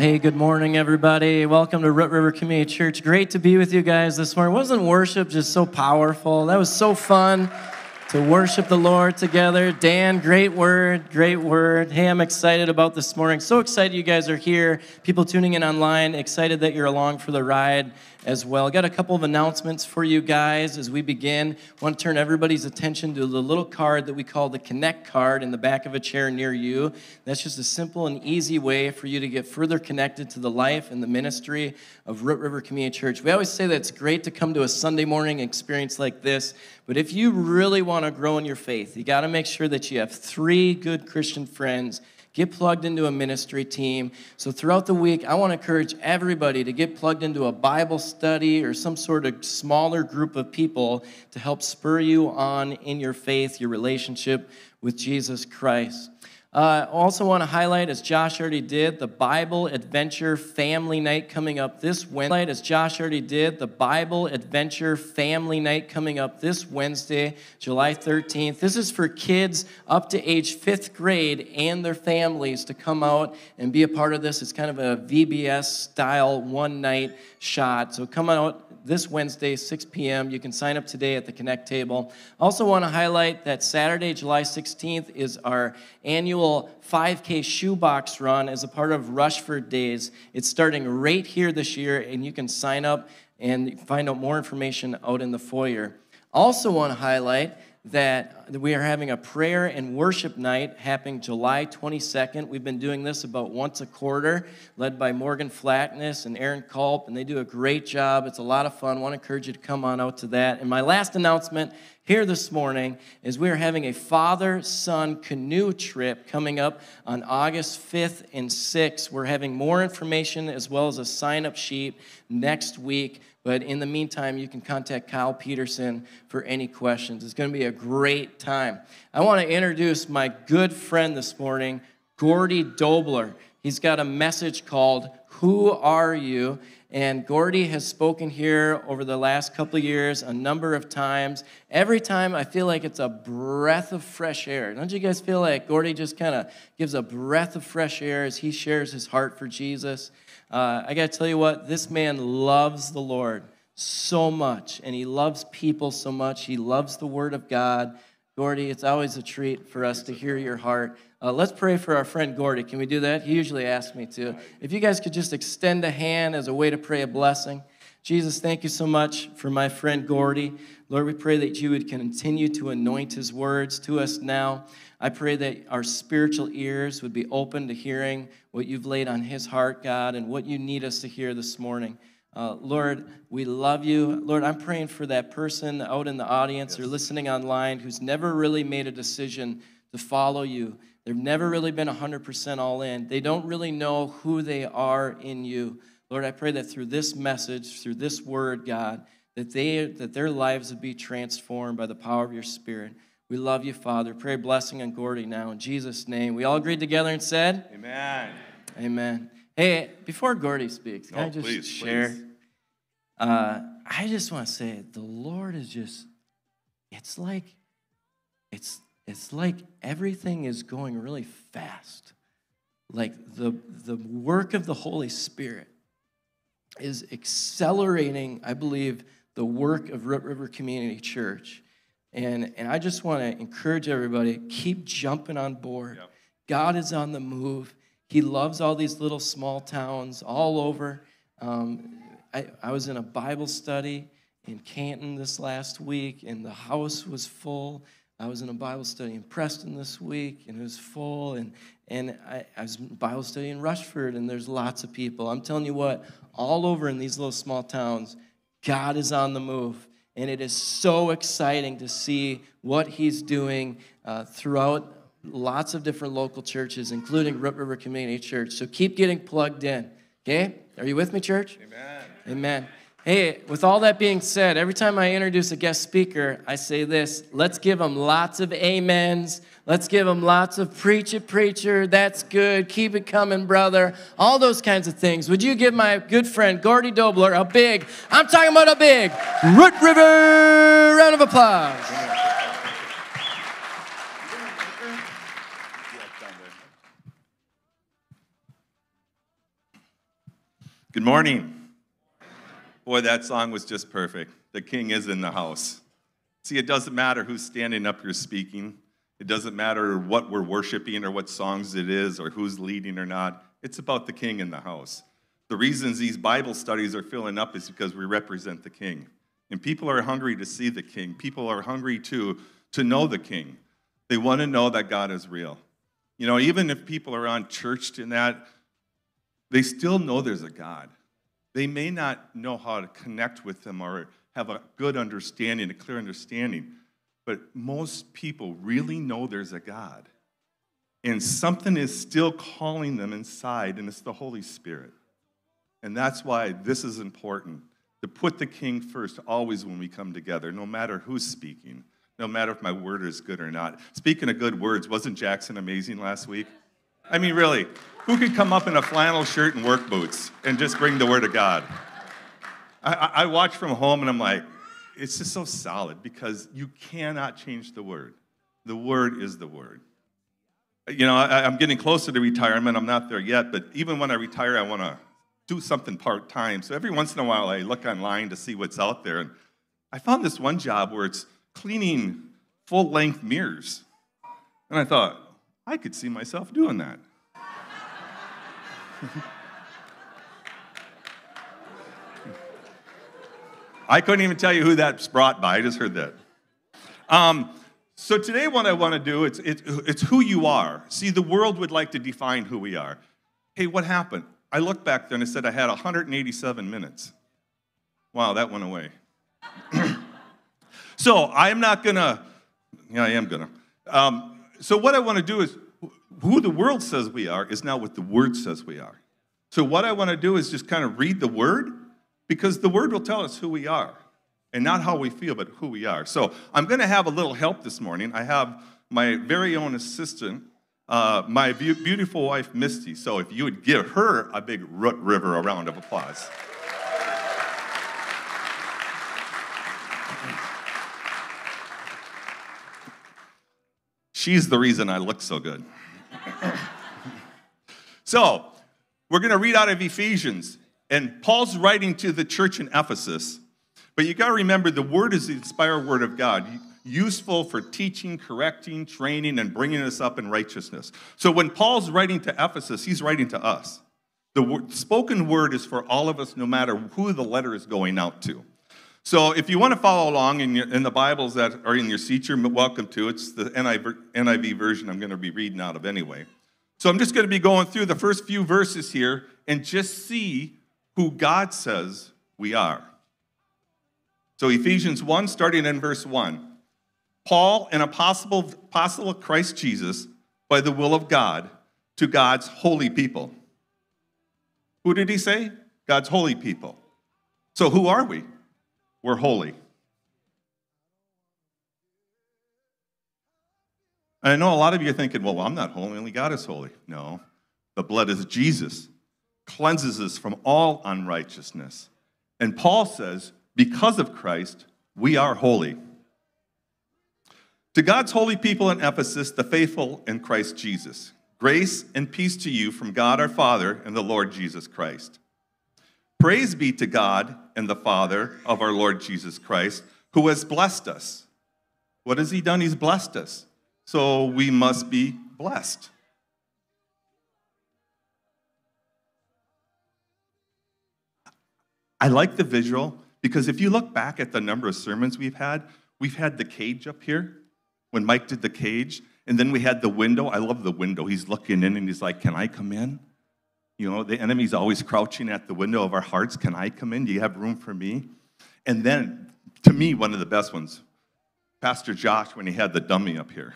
Hey, good morning, everybody. Welcome to Root River Community Church. Great to be with you guys this morning. Wasn't worship just so powerful? That was so fun to worship the Lord together. Dan, great word, great word. Hey, I'm excited about this morning. So excited you guys are here. People tuning in online, excited that you're along for the ride as well. Got a couple of announcements for you guys as we begin. I want to turn everybody's attention to the little card that we call the Connect card in the back of a chair near you. That's just a simple and easy way for you to get further connected to the life and the ministry of Root River Community Church. We always say that it's great to come to a Sunday morning experience like this, but if you really want to grow in your faith, you got to make sure that you have three good Christian friends Get plugged into a ministry team. So, throughout the week, I want to encourage everybody to get plugged into a Bible study or some sort of smaller group of people to help spur you on in your faith, your relationship with Jesus Christ. Uh, also, want to highlight, as Josh already did, the Bible Adventure Family Night coming up this Wednesday. As Josh already did, the Bible Adventure Family Night coming up this Wednesday, July 13th. This is for kids up to age fifth grade and their families to come out and be a part of this. It's kind of a VBS style one night shot. So come out this Wednesday, 6 p.m. You can sign up today at the Connect table. Also, want to highlight that Saturday, July 16th, is our annual 5K shoebox run as a part of Rushford Days. It's starting right here this year, and you can sign up and find out more information out in the foyer. Also, want to highlight that we are having a prayer and worship night happening July 22nd. We've been doing this about once a quarter, led by Morgan Flatness and Aaron Culp, and they do a great job. It's a lot of fun. I want to encourage you to come on out to that. And my last announcement here this morning is we are having a father son canoe trip coming up on August 5th and 6th. We're having more information as well as a sign up sheet next week. But in the meantime, you can contact Kyle Peterson for any questions. It's going to be a great time. I want to introduce my good friend this morning, Gordy Doblar. He's got a message called Who Are You? And Gordy has spoken here over the last couple years a number of times. Every time I feel like it's a breath of fresh air. Don't you guys feel like Gordy just kind of gives a breath of fresh air as he shares his heart for Jesus? Uh, I got to tell you what, this man loves the Lord so much, and he loves people so much. He loves the Word of God. Gordy, it's always a treat for us to hear your heart. Uh, let's pray for our friend Gordy. Can we do that? He usually asks me to. If you guys could just extend a hand as a way to pray a blessing. Jesus, thank you so much for my friend Gordy. Lord, we pray that you would continue to anoint his words to us now. I pray that our spiritual ears would be open to hearing what you've laid on his heart, God, and what you need us to hear this morning. Uh, Lord, we love you. Lord, I'm praying for that person out in the audience yes. or listening online who's never really made a decision to follow you. They've never really been 100% all in. They don't really know who they are in you. Lord, I pray that through this message, through this word, God, that, they, that their lives would be transformed by the power of your Spirit. We love you, Father. Pray blessing on Gordy now in Jesus' name. We all agreed together and said, Amen. Amen. Hey, before Gordy speaks, can oh, I just please, share? Please. Uh, I just want to say the Lord is just, it's like, it's it's like everything is going really fast. Like the, the work of the Holy Spirit is accelerating, I believe, the work of Root River Community Church. And, and I just want to encourage everybody keep jumping on board. Yep. God is on the move. He loves all these little small towns all over. Um, I, I was in a Bible study in Canton this last week, and the house was full. I was in a Bible study in Preston this week, and it was full. And, and I, I was in Bible study in Rushford, and there's lots of people. I'm telling you what, all over in these little small towns, God is on the move. And it is so exciting to see what He's doing uh, throughout lots of different local churches, including Root River Community Church. So keep getting plugged in. Okay? Are you with me, church? Amen. Amen. Hey, with all that being said, every time I introduce a guest speaker, I say this let's give them lots of amens. Let's give them lots of preach it, preacher. That's good. Keep it coming, brother. All those kinds of things. Would you give my good friend Gordy Doblar a big, I'm talking about a big Root River round of applause? Good morning. Boy, that song was just perfect. The king is in the house. See, it doesn't matter who's standing up here speaking. It doesn't matter what we're worshiping or what songs it is or who's leading or not. It's about the king in the house. The reasons these Bible studies are filling up is because we represent the king. And people are hungry to see the king. People are hungry to, to know the king. They want to know that God is real. You know, even if people are unchurched in that, they still know there's a God. They may not know how to connect with them or have a good understanding, a clear understanding, but most people really know there's a God. And something is still calling them inside, and it's the Holy Spirit. And that's why this is important to put the King first always when we come together, no matter who's speaking, no matter if my word is good or not. Speaking of good words, wasn't Jackson amazing last week? I mean, really, who could come up in a flannel shirt and work boots and just bring the word of God? I, I watch from home and I'm like, it's just so solid because you cannot change the word. The word is the word. You know, I, I'm getting closer to retirement. I'm not there yet, but even when I retire, I want to do something part time. So every once in a while, I look online to see what's out there. And I found this one job where it's cleaning full length mirrors. And I thought, I could see myself doing that. I couldn't even tell you who that's brought by. I just heard that. Um, so today, what I want to do it's, it's, it's who you are. See, the world would like to define who we are. Hey, what happened? I looked back there and I said I had 187 minutes. Wow, that went away. so I'm not gonna. Yeah, I am gonna. Um, so what I want to do is who the world says we are is now what the word says we are. So what I want to do is just kind of read the word because the word will tell us who we are and not how we feel, but who we are. So I'm going to have a little help this morning. I have my very own assistant, uh, my be- beautiful wife, Misty. So if you would give her a big Root River a round of applause. She's the reason I look so good. so, we're going to read out of Ephesians, and Paul's writing to the church in Ephesus. But you got to remember the word is the inspired word of God, useful for teaching, correcting, training, and bringing us up in righteousness. So, when Paul's writing to Ephesus, he's writing to us. The spoken word is for all of us, no matter who the letter is going out to. So if you want to follow along in, your, in the Bibles that are in your seat, you're welcome to. It's the NIV version I'm going to be reading out of anyway. So I'm just going to be going through the first few verses here and just see who God says we are. So Ephesians 1, starting in verse 1. Paul, an apostle, apostle of Christ Jesus, by the will of God, to God's holy people. Who did he say? God's holy people. So who are we? We're holy. I know a lot of you are thinking, well, I'm not holy, only God is holy. No, the blood is Jesus, cleanses us from all unrighteousness. And Paul says, because of Christ, we are holy. To God's holy people in Ephesus, the faithful in Christ Jesus, grace and peace to you from God our Father and the Lord Jesus Christ. Praise be to God and the Father of our Lord Jesus Christ, who has blessed us. What has He done? He's blessed us. So we must be blessed. I like the visual because if you look back at the number of sermons we've had, we've had the cage up here when Mike did the cage, and then we had the window. I love the window. He's looking in and he's like, Can I come in? You know, the enemy's always crouching at the window of our hearts. Can I come in? Do you have room for me? And then, to me, one of the best ones, Pastor Josh, when he had the dummy up here.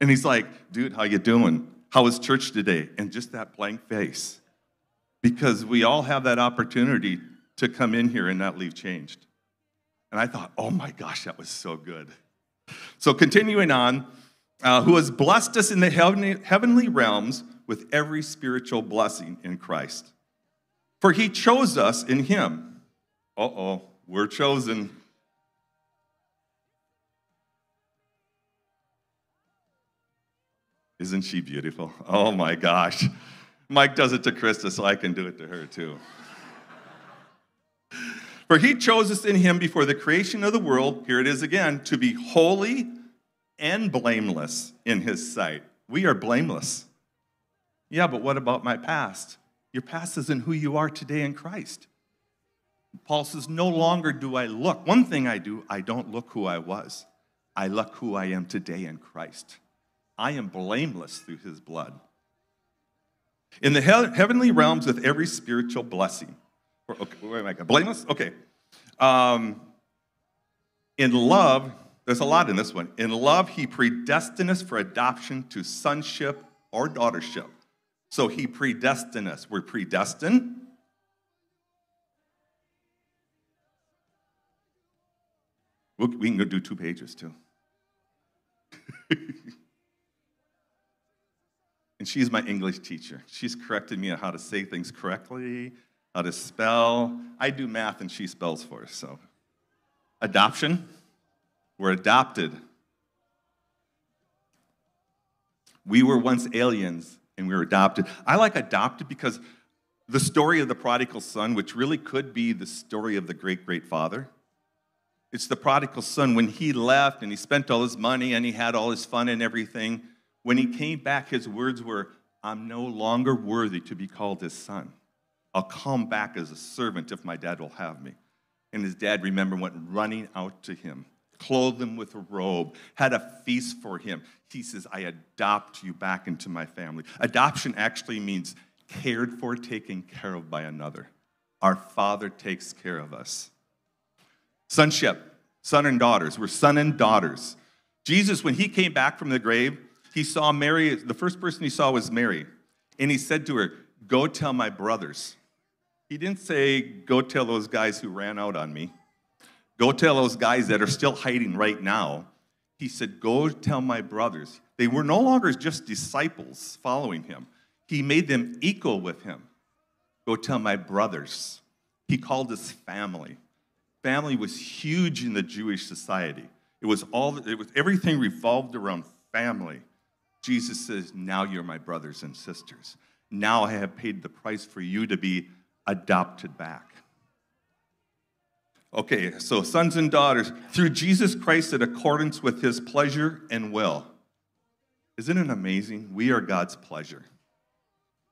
And he's like, dude, how you doing? How was church today? And just that blank face. Because we all have that opportunity to come in here and not leave changed. And I thought, oh my gosh, that was so good. So continuing on, uh, who has blessed us in the heavenly, heavenly realms with every spiritual blessing in Christ. For he chose us in him. Uh oh, we're chosen. Isn't she beautiful? Oh my gosh. Mike does it to Krista, so I can do it to her too. For he chose us in him before the creation of the world, here it is again, to be holy and blameless in his sight. We are blameless. Yeah, but what about my past? Your past isn't who you are today in Christ. Paul says, No longer do I look. One thing I do, I don't look who I was. I look who I am today in Christ. I am blameless through his blood. In the he- heavenly realms with every spiritual blessing. Okay, wait, wait, blameless? Okay. Um, in love, there's a lot in this one. In love, he predestined us for adoption to sonship or daughtership. So he predestined us. We're predestined. We can go do two pages too. and she's my English teacher. She's corrected me on how to say things correctly, how to spell. I do math and she spells for us. So, adoption, we're adopted. We were once aliens and we were adopted. I like adopted because the story of the prodigal son, which really could be the story of the great great father, it's the prodigal son when he left and he spent all his money and he had all his fun and everything. When he came back, his words were, I'm no longer worthy to be called his son. I'll come back as a servant if my dad will have me. And his dad, remember, went running out to him, clothed him with a robe, had a feast for him. He says, I adopt you back into my family. Adoption actually means cared for, taken care of by another. Our Father takes care of us. Sonship, son and daughters. We're son and daughters. Jesus, when he came back from the grave, he saw Mary. The first person he saw was Mary. And he said to her, Go tell my brothers. He didn't say, Go tell those guys who ran out on me. Go tell those guys that are still hiding right now. He said, Go tell my brothers. They were no longer just disciples following him, he made them equal with him. Go tell my brothers. He called us family family was huge in the Jewish society. It was all, it was, everything revolved around family. Jesus says, Now you're my brothers and sisters. Now I have paid the price for you to be adopted back. Okay, so sons and daughters, through Jesus Christ in accordance with his pleasure and will. Isn't it amazing? We are God's pleasure.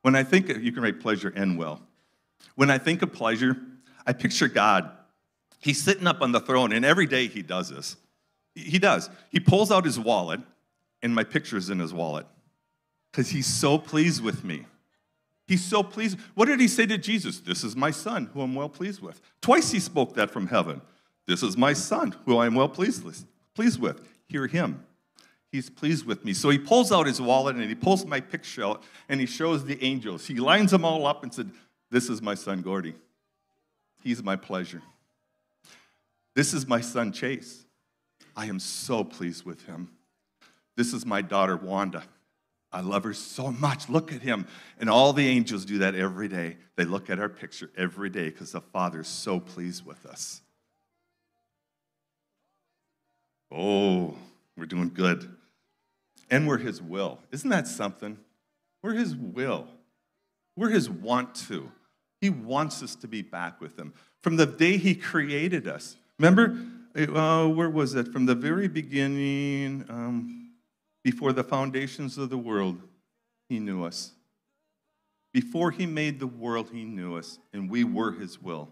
When I think, of, you can write pleasure and will. When I think of pleasure, I picture God He's sitting up on the throne, and every day he does this. He does. He pulls out his wallet, and my picture's in his wallet because he's so pleased with me. He's so pleased. What did he say to Jesus? This is my son, who I'm well pleased with. Twice he spoke that from heaven. This is my son, who I am well pleased with. Hear him. He's pleased with me. So he pulls out his wallet and he pulls my picture out and he shows the angels. He lines them all up and said, This is my son, Gordy. He's my pleasure. This is my son, Chase. I am so pleased with him. This is my daughter, Wanda. I love her so much. Look at him. And all the angels do that every day. They look at our picture every day because the Father is so pleased with us. Oh, we're doing good. And we're His will. Isn't that something? We're His will. We're His want to. He wants us to be back with Him. From the day He created us, Remember, uh, where was it? From the very beginning, um, before the foundations of the world, He knew us. Before He made the world, He knew us, and we were His will.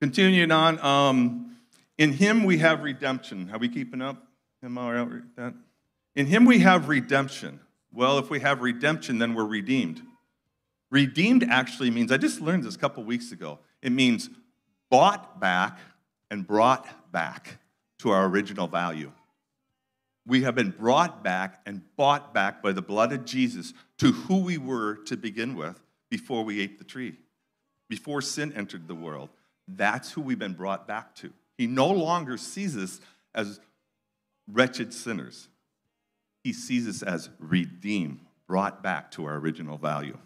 Continuing on, um, in Him we have redemption. Are we keeping up? Am I right that? In Him we have redemption. Well, if we have redemption, then we're redeemed. Redeemed actually means, I just learned this a couple weeks ago, it means bought back and brought back to our original value. We have been brought back and bought back by the blood of Jesus to who we were to begin with before we ate the tree, before sin entered the world. That's who we've been brought back to. He no longer sees us as wretched sinners, He sees us as redeemed, brought back to our original value.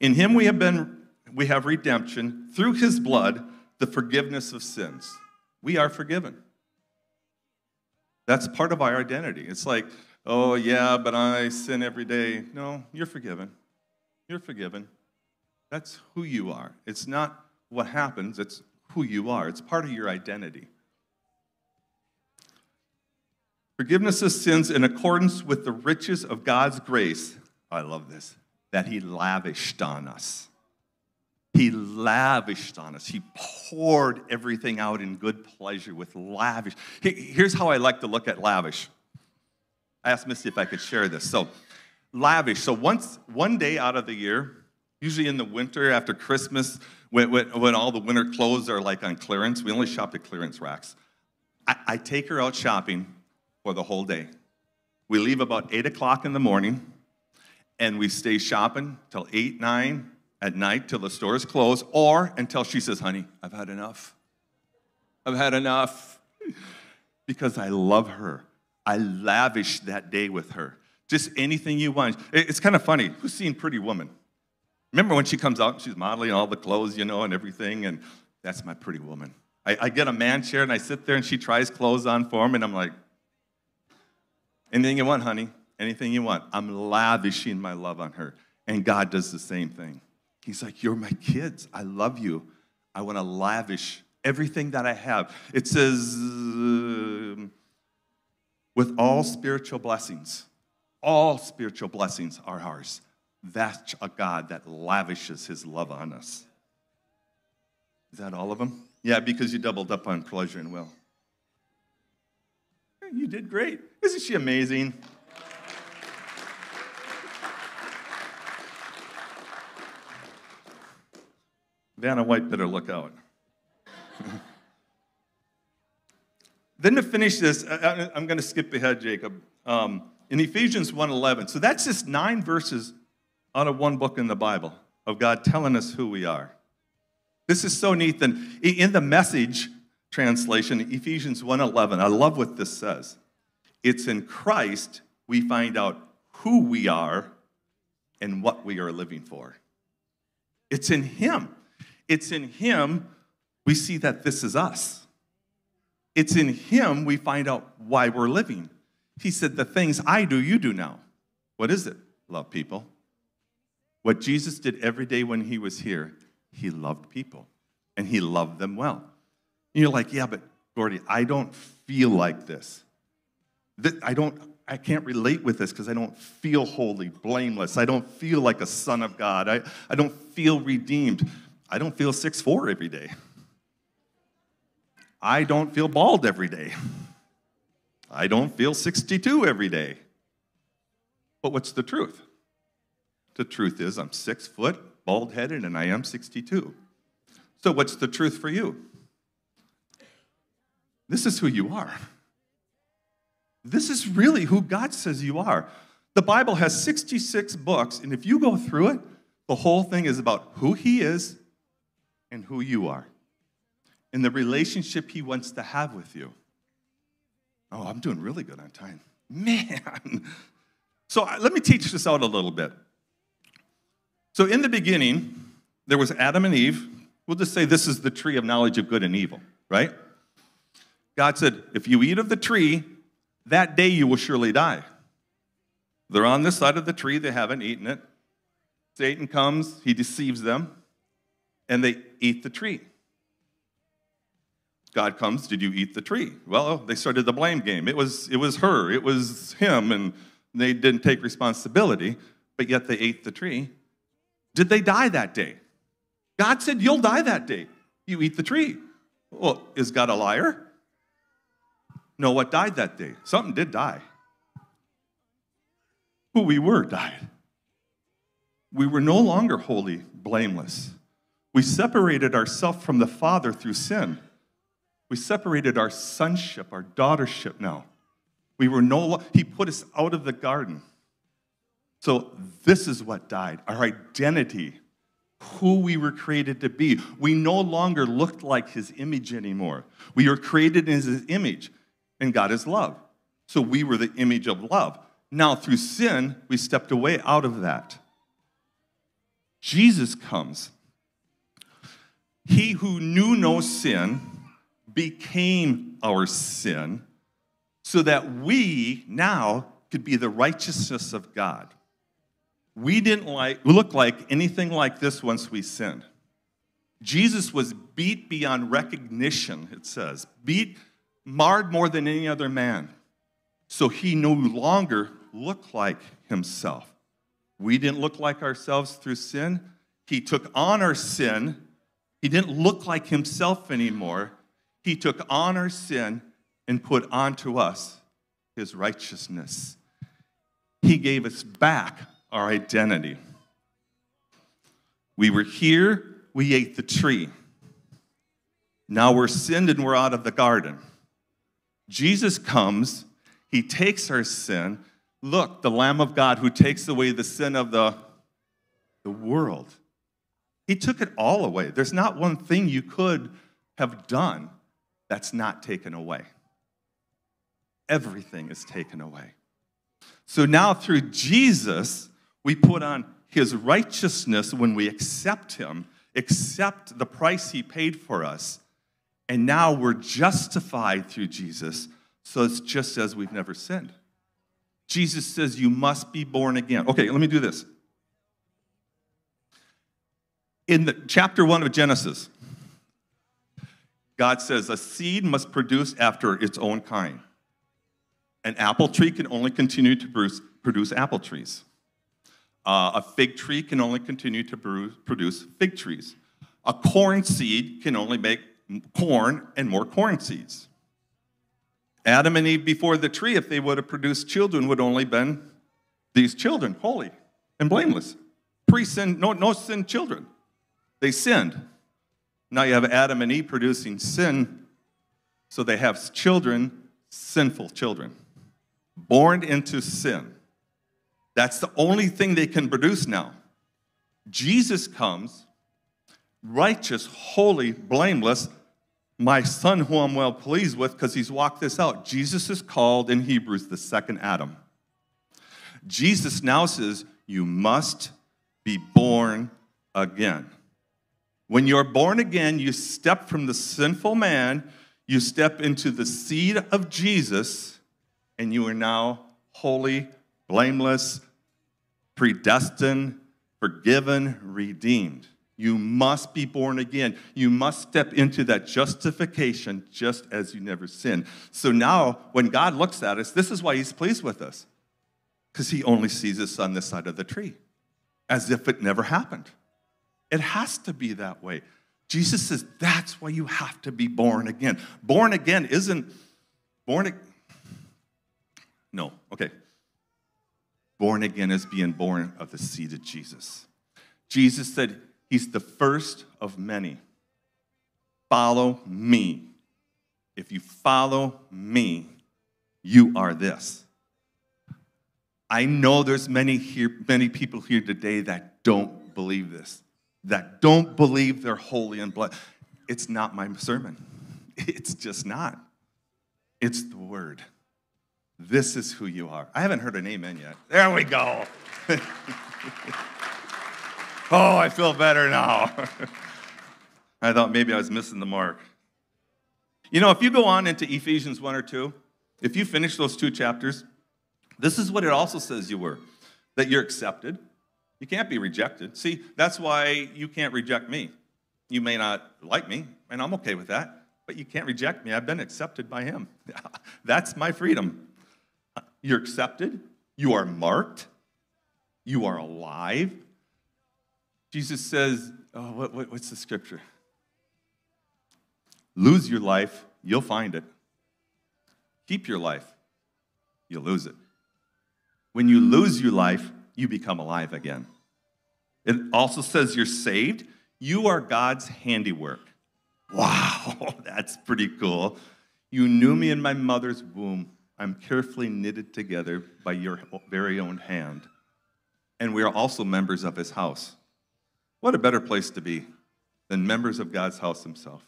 In Him we have been we have redemption through his blood, the forgiveness of sins. We are forgiven. That's part of our identity. It's like, oh, yeah, but I sin every day. No, you're forgiven. You're forgiven. That's who you are. It's not what happens, it's who you are, it's part of your identity. Forgiveness of sins in accordance with the riches of God's grace. I love this, that He lavished on us. He lavished on us. He poured everything out in good pleasure with lavish. Here's how I like to look at lavish. I asked Misty if I could share this. So, lavish. So, once one day out of the year, usually in the winter after Christmas, when, when, when all the winter clothes are like on clearance, we only shop at clearance racks. I, I take her out shopping for the whole day. We leave about 8 o'clock in the morning and we stay shopping till 8, 9 at night till the store is closed or until she says, honey, I've had enough. I've had enough because I love her. I lavish that day with her. Just anything you want. It's kind of funny. Who's seen Pretty Woman? Remember when she comes out, she's modeling all the clothes, you know, and everything, and that's my pretty woman. I, I get a man chair and I sit there and she tries clothes on for me, and I'm like, anything you want, honey, anything you want. I'm lavishing my love on her. And God does the same thing. He's like, You're my kids. I love you. I want to lavish everything that I have. It says, uh, with all spiritual blessings, all spiritual blessings are ours. That's a God that lavishes his love on us. Is that all of them? Yeah, because you doubled up on pleasure and will. You did great. Isn't she amazing? Vanna White better look out. then to finish this, I'm going to skip ahead, Jacob. Um, in Ephesians 1:11, so that's just nine verses out of one book in the Bible of God telling us who we are. This is so neat. And in the message translation, Ephesians 1:11, I love what this says. It's in Christ we find out who we are and what we are living for. It's in Him. It's in Him we see that this is us. It's in Him we find out why we're living. He said, The things I do, you do now. What is it? Love people, what Jesus did every day when he was here, he loved people and he loved them well. And you're like, yeah, but Gordy, I don't feel like this. I don't, I can't relate with this because I don't feel holy, blameless. I don't feel like a son of God. I, I don't feel redeemed. I don't feel six four every day. I don't feel bald every day. I don't feel 62 every day. But what's the truth? The truth is, I'm six foot, bald headed, and I am 62. So, what's the truth for you? This is who you are. This is really who God says you are. The Bible has 66 books, and if you go through it, the whole thing is about who He is and who you are, and the relationship He wants to have with you. Oh, I'm doing really good on time. Man. So let me teach this out a little bit. So, in the beginning, there was Adam and Eve. We'll just say this is the tree of knowledge of good and evil, right? God said, if you eat of the tree, that day you will surely die. They're on this side of the tree, they haven't eaten it. Satan comes, he deceives them, and they eat the tree. God comes, did you eat the tree? Well, they started the blame game. It was, it was her, it was him, and they didn't take responsibility, but yet they ate the tree. Did they die that day? God said, You'll die that day. You eat the tree. Well, is God a liar? No, what died that day? Something did die. Who we were died. We were no longer holy, blameless. We separated ourselves from the Father through sin. We separated our sonship, our daughtership now. We were no He put us out of the garden. So, this is what died our identity, who we were created to be. We no longer looked like his image anymore. We were created in his image, and God is love. So, we were the image of love. Now, through sin, we stepped away out of that. Jesus comes. He who knew no sin became our sin so that we now could be the righteousness of God. We didn't like, look like anything like this once we sinned. Jesus was beat beyond recognition, it says, beat, marred more than any other man. So he no longer looked like himself. We didn't look like ourselves through sin. He took on our sin. He didn't look like himself anymore. He took on our sin and put onto us his righteousness. He gave us back our identity. We were here, we ate the tree. Now we're sinned and we're out of the garden. Jesus comes, he takes our sin. Look, the Lamb of God who takes away the sin of the, the world. He took it all away. There's not one thing you could have done that's not taken away. Everything is taken away. So now through Jesus, we put on his righteousness when we accept him, accept the price he paid for us, and now we're justified through Jesus. So it's just as we've never sinned. Jesus says, You must be born again. Okay, let me do this. In the, chapter one of Genesis, God says, A seed must produce after its own kind. An apple tree can only continue to produce, produce apple trees. Uh, a fig tree can only continue to produce fig trees. A corn seed can only make corn and more corn seeds. Adam and Eve before the tree, if they would have produced children, would only been these children, holy and blameless. Pre-sin, no, no sin children. They sinned. Now you have Adam and Eve producing sin, so they have children, sinful children, born into sin. That's the only thing they can produce now. Jesus comes, righteous, holy, blameless, my son who I'm well pleased with because he's walked this out. Jesus is called in Hebrews the second Adam. Jesus now says, You must be born again. When you're born again, you step from the sinful man, you step into the seed of Jesus, and you are now holy, blameless, predestined, forgiven, redeemed. You must be born again. You must step into that justification just as you never sinned. So now, when God looks at us, this is why He's pleased with us, because He only sees us on this side of the tree, as if it never happened. It has to be that way. Jesus says that's why you have to be born again. Born again isn't born. Again. No, okay. Born again is being born of the seed of Jesus. Jesus said, He's the first of many. Follow me. If you follow me, you are this. I know there's many here, many people here today that don't believe this, that don't believe they're holy and blood. It's not my sermon. It's just not. It's the word. This is who you are. I haven't heard an amen yet. There we go. oh, I feel better now. I thought maybe I was missing the mark. You know, if you go on into Ephesians 1 or 2, if you finish those two chapters, this is what it also says you were that you're accepted. You can't be rejected. See, that's why you can't reject me. You may not like me, and I'm okay with that, but you can't reject me. I've been accepted by Him. that's my freedom. You're accepted. You are marked. You are alive. Jesus says, oh, what, what, what's the scripture? Lose your life, you'll find it. Keep your life, you'll lose it. When you lose your life, you become alive again. It also says you're saved. You are God's handiwork. Wow, that's pretty cool. You knew me in my mother's womb. I'm carefully knitted together by your very own hand. And we are also members of his house. What a better place to be than members of God's house himself.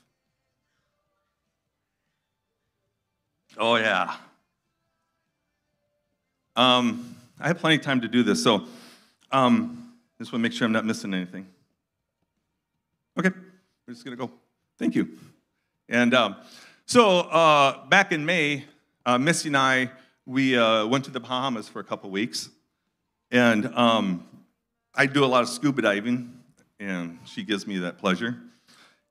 Oh, yeah. Um, I have plenty of time to do this, so um, just want to make sure I'm not missing anything. Okay, we're just going to go. Thank you. And um, so uh, back in May, uh, Missy and I, we uh, went to the Bahamas for a couple weeks. And um, I do a lot of scuba diving, and she gives me that pleasure.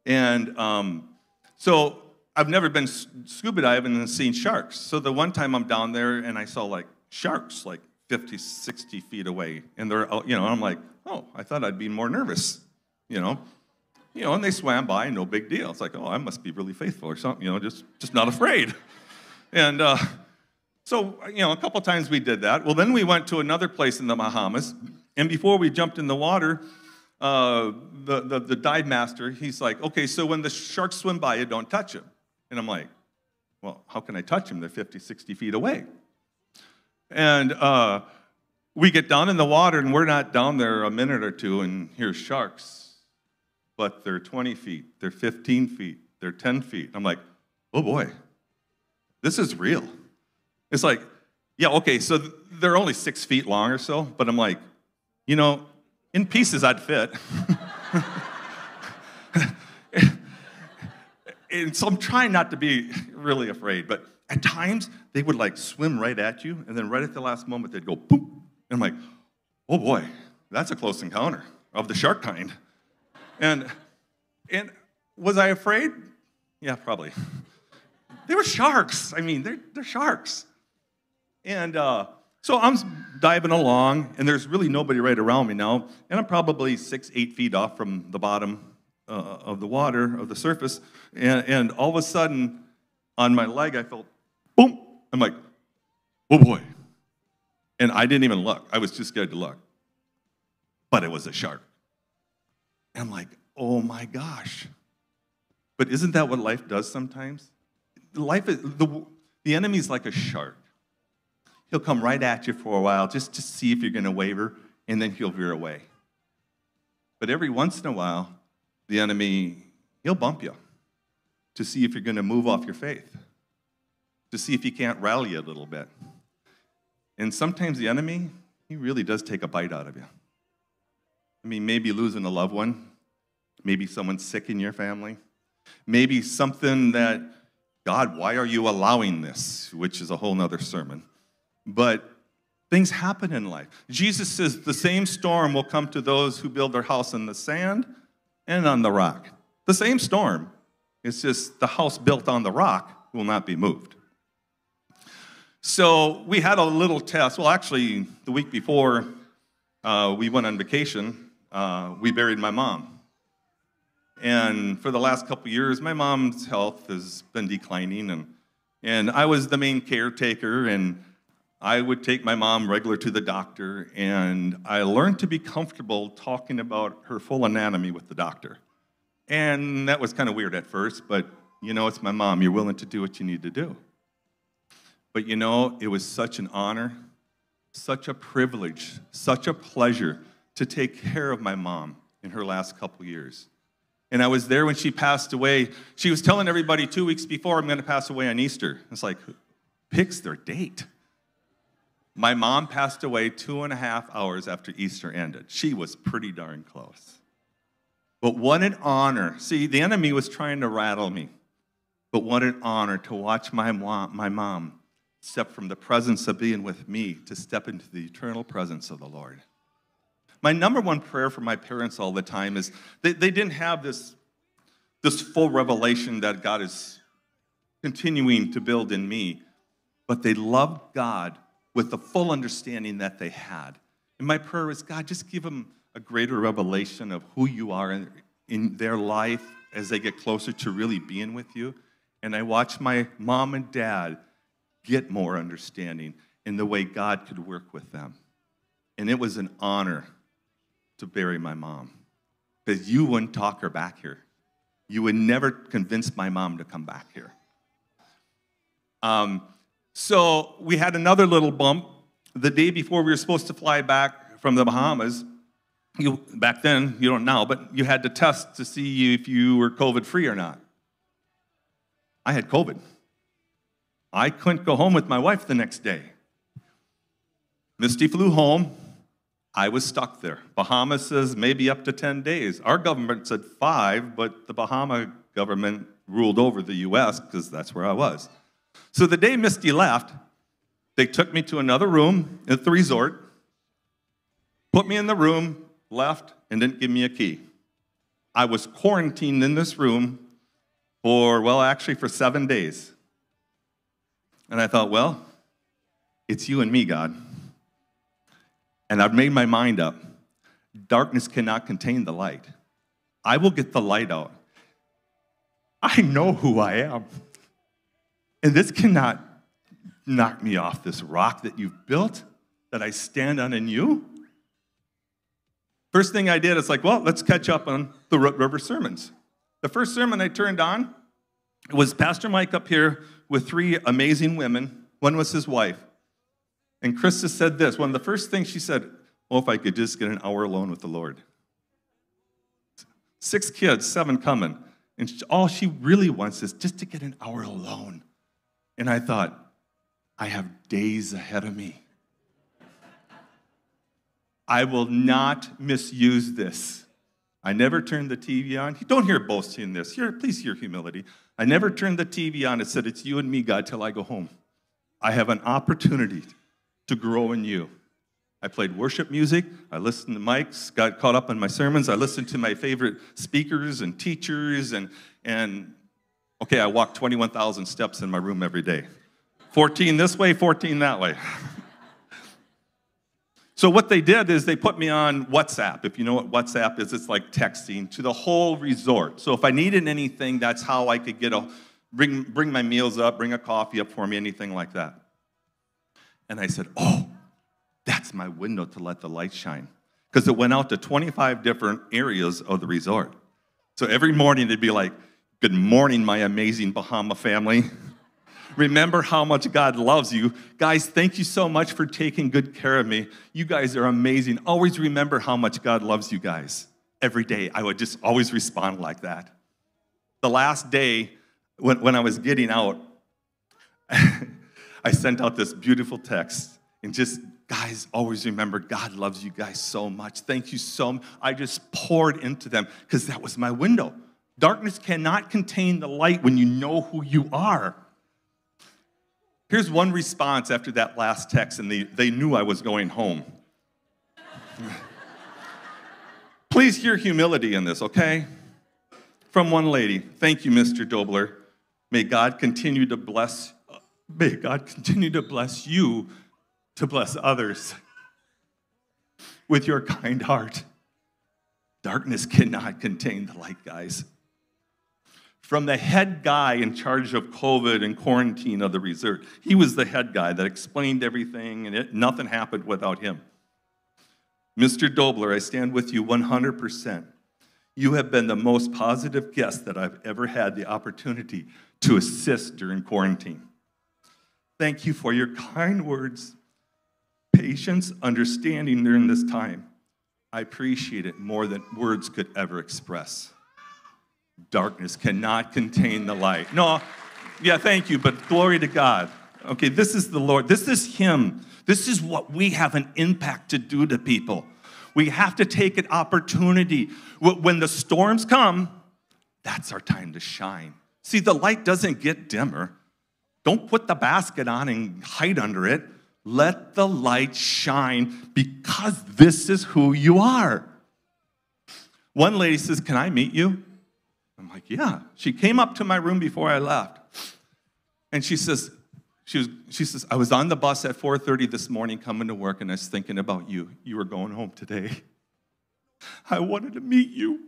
And um, so I've never been scuba diving and seen sharks. So the one time I'm down there and I saw like sharks like 50, 60 feet away. And they're, you know, I'm like, oh, I thought I'd be more nervous, you know. You know, and they swam by, no big deal. It's like, oh, I must be really faithful or something, you know, just, just not afraid. And uh, so, you know, a couple times we did that. Well, then we went to another place in the Bahamas, and before we jumped in the water, uh, the, the, the dive master, he's like, okay, so when the sharks swim by you, don't touch them. And I'm like, well, how can I touch them? They're 50, 60 feet away. And uh, we get down in the water, and we're not down there a minute or two, and here's sharks. But they're 20 feet, they're 15 feet, they're 10 feet. I'm like, oh boy, this is real. It's like, yeah, okay, so they're only six feet long or so, but I'm like, you know, in pieces I'd fit. and so I'm trying not to be really afraid, but at times they would like swim right at you, and then right at the last moment they'd go boom. And I'm like, oh boy, that's a close encounter of the shark kind. And and was I afraid? Yeah, probably. They were sharks. I mean, they're, they're sharks. And uh, so I'm diving along, and there's really nobody right around me now. And I'm probably six, eight feet off from the bottom uh, of the water, of the surface. And, and all of a sudden, on my leg, I felt boom. I'm like, oh boy. And I didn't even look. I was too scared to look. But it was a shark. And I'm like, oh my gosh. But isn't that what life does sometimes? life is, the, the enemy's like a shark. He'll come right at you for a while just to see if you're going to waver, and then he'll veer away. But every once in a while, the enemy, he'll bump you to see if you're going to move off your faith, to see if he can't rally a little bit. And sometimes the enemy, he really does take a bite out of you. I mean, maybe losing a loved one, maybe someone sick in your family, maybe something that God, why are you allowing this? Which is a whole nother sermon. But things happen in life. Jesus says the same storm will come to those who build their house in the sand and on the rock. The same storm. It's just the house built on the rock will not be moved. So we had a little test. Well, actually, the week before uh, we went on vacation, uh, we buried my mom. And for the last couple years, my mom's health has been declining, and, and I was the main caretaker, and I would take my mom regular to the doctor, and I learned to be comfortable talking about her full anatomy with the doctor. And that was kind of weird at first, but you know, it's my mom. You're willing to do what you need to do. But you know, it was such an honor, such a privilege, such a pleasure to take care of my mom in her last couple years. And I was there when she passed away. She was telling everybody two weeks before, I'm going to pass away on Easter. It's like, picks their date. My mom passed away two and a half hours after Easter ended. She was pretty darn close. But what an honor. See, the enemy was trying to rattle me. But what an honor to watch my mom, my mom step from the presence of being with me to step into the eternal presence of the Lord. My number one prayer for my parents all the time is they, they didn't have this, this full revelation that God is continuing to build in me, but they loved God with the full understanding that they had. And my prayer is God, just give them a greater revelation of who you are in, in their life as they get closer to really being with you. And I watch my mom and dad get more understanding in the way God could work with them. And it was an honor to bury my mom because you wouldn't talk her back here. You would never convince my mom to come back here. Um, so we had another little bump the day before we were supposed to fly back from the Bahamas. You, back then, you don't now, but you had to test to see if you were COVID free or not. I had COVID. I couldn't go home with my wife the next day. Misty flew home. I was stuck there. Bahamas says maybe up to 10 days. Our government said five, but the Bahama government ruled over the US because that's where I was. So the day Misty left, they took me to another room at the resort, put me in the room, left, and didn't give me a key. I was quarantined in this room for, well, actually for seven days. And I thought, well, it's you and me, God. And I've made my mind up. Darkness cannot contain the light. I will get the light out. I know who I am. And this cannot knock me off this rock that you've built, that I stand on in you. First thing I did is like, well, let's catch up on the River sermons. The first sermon I turned on was Pastor Mike up here with three amazing women. One was his wife. And Krista said this one of the first things she said, Oh, if I could just get an hour alone with the Lord. Six kids, seven coming. And all she really wants is just to get an hour alone. And I thought, I have days ahead of me. I will not misuse this. I never turned the TV on. Don't hear boasting in this. Here, please hear humility. I never turned the TV on and said, It's you and me, God, till I go home. I have an opportunity to grow in you. I played worship music. I listened to Mike's, got caught up in my sermons. I listened to my favorite speakers and teachers. And, and okay, I walked 21,000 steps in my room every day 14 this way, 14 that way. So, what they did is they put me on WhatsApp. If you know what WhatsApp is, it's like texting to the whole resort. So, if I needed anything, that's how I could get a bring, bring my meals up, bring a coffee up for me, anything like that. And I said, Oh, that's my window to let the light shine. Because it went out to 25 different areas of the resort. So every morning they'd be like, Good morning, my amazing Bahama family. Remember how much God loves you. Guys, thank you so much for taking good care of me. You guys are amazing. Always remember how much God loves you guys. Every day, I would just always respond like that. The last day, when, when I was getting out, I sent out this beautiful text and just, guys, always remember God loves you guys so much. Thank you so much. I just poured into them because that was my window. Darkness cannot contain the light when you know who you are. Here's one response after that last text, and they, they knew I was going home. Please hear humility in this, okay? From one lady Thank you, Mr. Doblar. May God continue to bless May God continue to bless you to bless others with your kind heart. Darkness cannot contain the light, guys. From the head guy in charge of COVID and quarantine of the resort, he was the head guy that explained everything, and it, nothing happened without him. Mr. Doblar, I stand with you 100%. You have been the most positive guest that I've ever had the opportunity to assist during quarantine. Thank you for your kind words, patience, understanding during this time. I appreciate it more than words could ever express. Darkness cannot contain the light. No, yeah, thank you, but glory to God. Okay, this is the Lord. This is Him. This is what we have an impact to do to people. We have to take an opportunity. When the storms come, that's our time to shine. See, the light doesn't get dimmer, don't put the basket on and hide under it. Let the light shine because this is who you are. One lady says, Can I meet you? I'm like, Yeah. She came up to my room before I left. And she says, she, was, she says, I was on the bus at 4:30 this morning coming to work, and I was thinking about you. You were going home today. I wanted to meet you.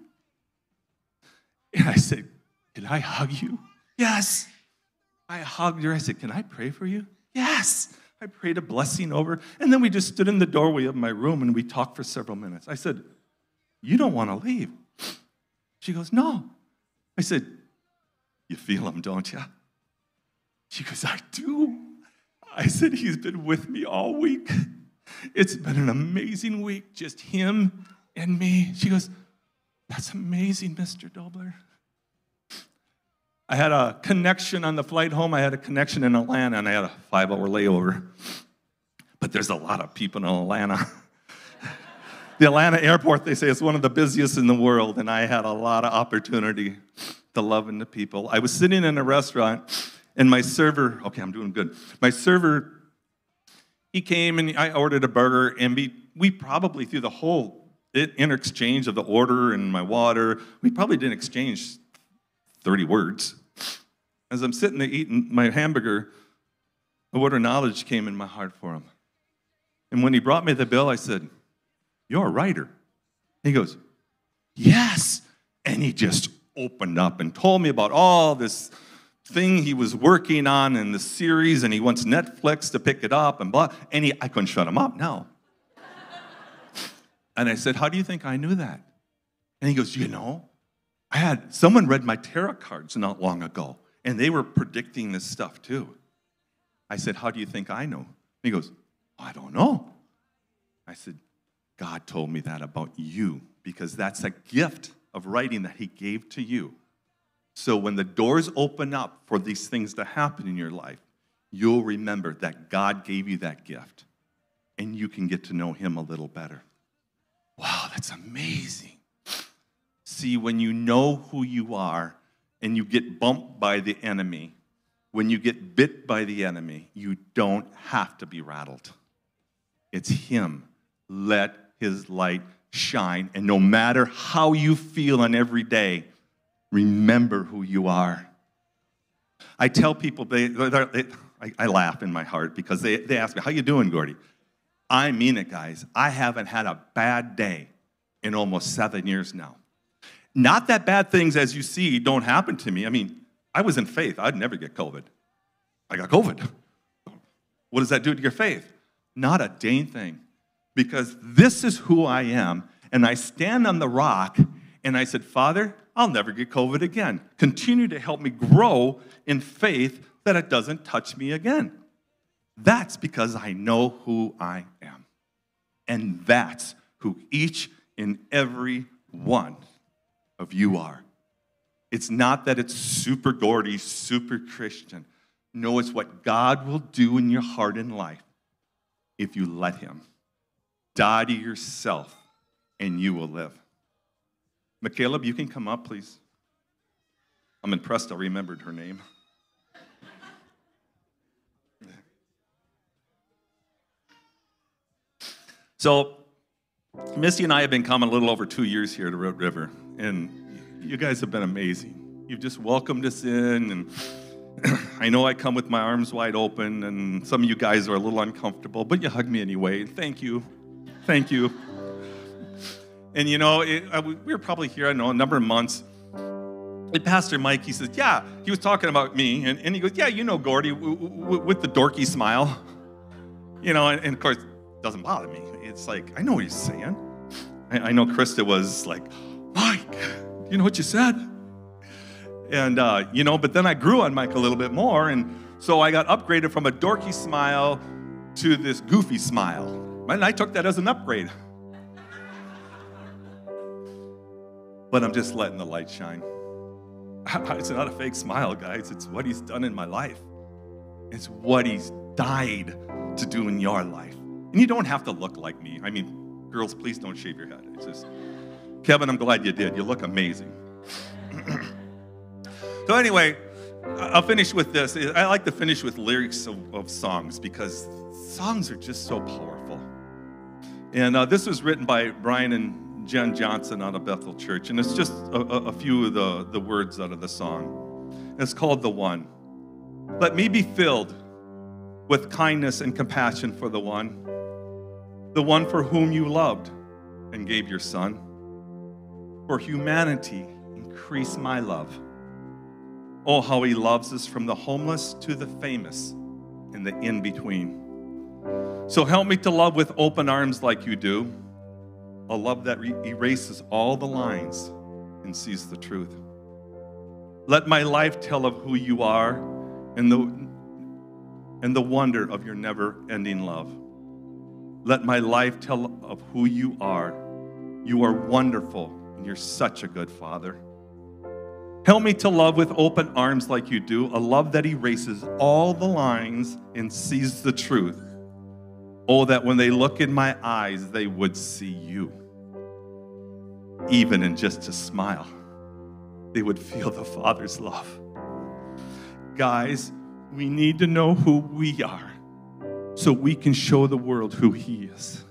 And I said, Can I hug you? Yes. I hugged her. I said, Can I pray for you? Yes. I prayed a blessing over. And then we just stood in the doorway of my room and we talked for several minutes. I said, You don't want to leave. She goes, No. I said, You feel him, don't you? She goes, I do. I said, He's been with me all week. It's been an amazing week, just him and me. She goes, That's amazing, Mr. Doblar. I had a connection on the flight home. I had a connection in Atlanta, and I had a five hour layover. But there's a lot of people in Atlanta. The Atlanta airport, they say, is one of the busiest in the world, and I had a lot of opportunity to love into people. I was sitting in a restaurant, and my server, okay, I'm doing good. My server, he came and I ordered a burger, and we, we probably through the whole it, in exchange of the order and my water, we probably didn't exchange 30 words. As I'm sitting there eating my hamburger, a word of knowledge came in my heart for him. And when he brought me the bill, I said, You're a writer. He goes, Yes. And he just opened up and told me about all this thing he was working on in the series, and he wants Netflix to pick it up and blah. And he, I couldn't shut him up now. and I said, How do you think I knew that? And he goes, You know, I had someone read my tarot cards not long ago, and they were predicting this stuff too. I said, How do you think I know? He goes, I don't know. I said, God told me that about you because that's a gift of writing that He gave to you. So when the doors open up for these things to happen in your life, you'll remember that God gave you that gift and you can get to know Him a little better. Wow, that's amazing. See, when you know who you are and you get bumped by the enemy, when you get bit by the enemy, you don't have to be rattled. It's Him. Let His light shine. And no matter how you feel on every day, remember who you are. I tell people, they, they I, I, laugh in my heart because they, they ask me, How you doing, Gordy? I mean it, guys. I haven't had a bad day in almost seven years now. Not that bad things, as you see, don't happen to me. I mean, I was in faith. I'd never get COVID. I got COVID. What does that do to your faith? Not a dang thing. Because this is who I am. And I stand on the rock and I said, Father, I'll never get COVID again. Continue to help me grow in faith that it doesn't touch me again. That's because I know who I am. And that's who each and every one of you are. It's not that it's super Gordy, super Christian. No, it's what God will do in your heart and life if you let Him. Die to yourself and you will live. McCaleb, you can come up, please. I'm impressed I remembered her name. So, Misty and I have been coming a little over two years here to Root River, and you guys have been amazing. You've just welcomed us in, and I know I come with my arms wide open, and some of you guys are a little uncomfortable, but you hug me anyway. Thank you. Thank you. And you know, it, I, we were probably here, I know, a number of months. And Pastor Mike, he says, Yeah, he was talking about me. And, and he goes, Yeah, you know Gordy w- w- with the dorky smile. You know, and, and, of course, it doesn't bother me. It's like, I know what he's saying. I, I know Krista was like, Mike, you know what you said? And, uh, you know, but then I grew on Mike a little bit more. And so I got upgraded from a dorky smile to this goofy smile. And I took that as an upgrade. But I'm just letting the light shine. It's not a fake smile, guys. It's what he's done in my life. It's what he's died to do in your life. And you don't have to look like me. I mean, girls, please don't shave your head. It's just, Kevin, I'm glad you did. You look amazing. So, anyway, I'll finish with this. I like to finish with lyrics of, of songs because songs are just so powerful. And uh, this was written by Brian and Jenn Johnson out of Bethel Church, and it's just a, a few of the, the words out of the song. It's called The One. Let me be filled with kindness and compassion for the one, the one for whom you loved and gave your son. For humanity, increase my love Oh, how he loves us from the homeless to the famous and the in between. So help me to love with open arms like you do, a love that re- erases all the lines and sees the truth. Let my life tell of who you are and the, and the wonder of your never ending love. Let my life tell of who you are. You are wonderful and you're such a good father. Help me to love with open arms like you do, a love that erases all the lines and sees the truth. Oh, that when they look in my eyes, they would see you. Even in just a smile, they would feel the Father's love. Guys, we need to know who we are so we can show the world who He is.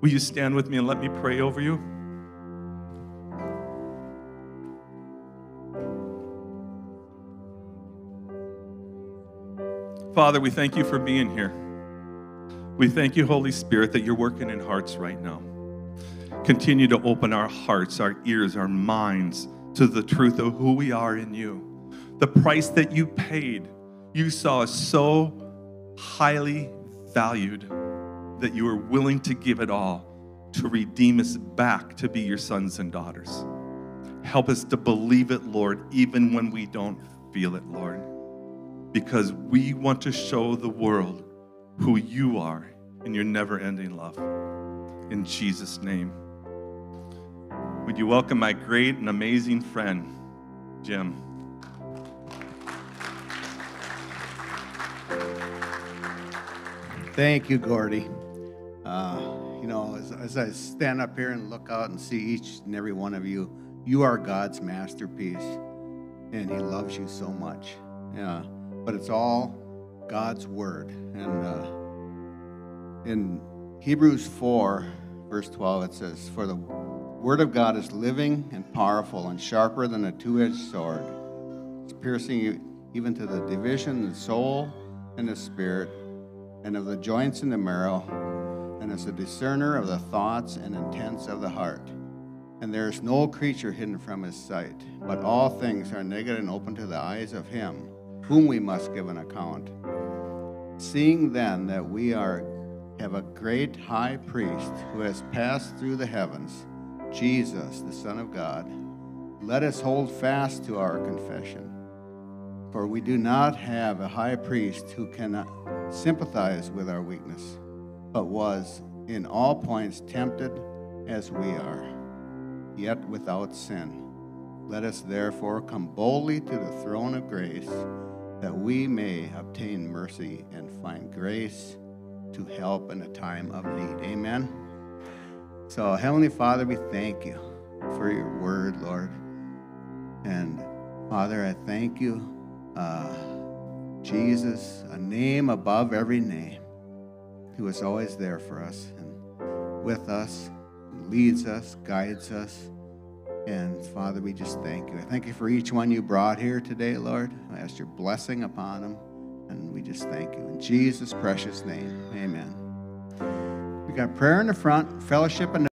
Will you stand with me and let me pray over you? Father, we thank you for being here. We thank you, Holy Spirit, that you're working in hearts right now. Continue to open our hearts, our ears, our minds to the truth of who we are in you. The price that you paid, you saw us so highly valued that you were willing to give it all to redeem us back to be your sons and daughters. Help us to believe it, Lord, even when we don't feel it, Lord, because we want to show the world who you are in your never ending love. In Jesus' name. Would you welcome my great and amazing friend, Jim? Thank you, Gordy. Uh, you know, as, as, I stand up here and look out and see each and every one of you, you are God's masterpiece, and He loves you so much. Yeah, but it's all God's word. And uh, in Hebrews 4, verse 12, it says, For the word of God is living and powerful and sharper than a two edged sword. It's piercing even to the division of the soul and the spirit, and of the joints and the marrow, and is a discerner of the thoughts and intents of the heart. And there is no creature hidden from his sight, but all things are naked and open to the eyes of him, whom we must give an account. Seeing then that we are have a great high priest who has passed through the heavens, Jesus, the Son of God, let us hold fast to our confession. For we do not have a high priest who cannot sympathize with our weakness, but was in all points tempted as we are, yet without sin. Let us therefore come boldly to the throne of grace, that we may obtain mercy and find grace to help in a time of need. Amen. So, Heavenly Father, we thank you for your word, Lord. And Father, I thank you, uh, Jesus, a name above every name, who is always there for us and with us, leads us, guides us. And Father, we just thank you. I thank you for each one you brought here today, Lord. I ask your blessing upon them. And we just thank you. In Jesus' precious name, amen. We got prayer in the front, fellowship in the